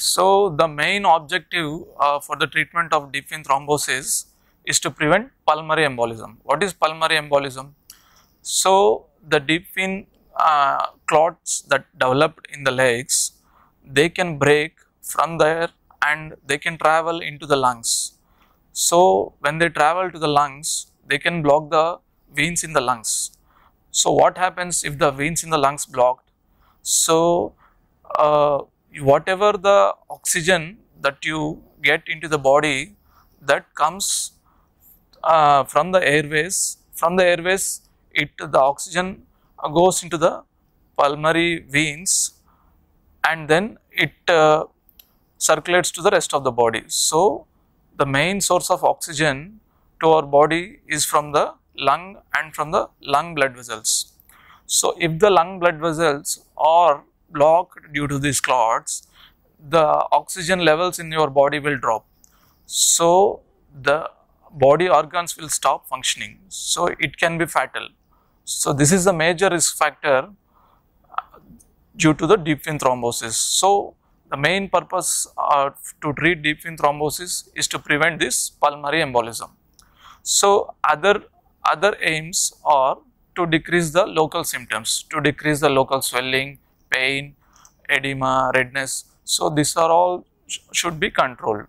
So, the main objective uh, for the treatment of deep vein thrombosis is to prevent pulmonary embolism. What is pulmonary embolism? So, the deep vein uh, clots that developed in the legs, they can break from there and they can travel into the lungs. So, when they travel to the lungs, they can block the veins in the lungs. So, what happens if the veins in the lungs blocked? So, uh, whatever the oxygen that you get into the body that comes uh, from the airways, from the airways it the oxygen goes into the pulmonary veins and then it uh, circulates to the rest of the body. So, the main source of oxygen to our body is from the lung and from the lung blood vessels. So, if the lung blood vessels are blocked due to these clots, the oxygen levels in your body will drop. So, the body organs will stop functioning. So, it can be fatal. So, this is the major risk factor uh, due to the deep vein thrombosis. So, the main purpose uh, to treat deep vein thrombosis is to prevent this pulmonary embolism. So, other other aims are to decrease the local symptoms, to decrease the local swelling, pain, edema, redness. So, these are all sh should be controlled.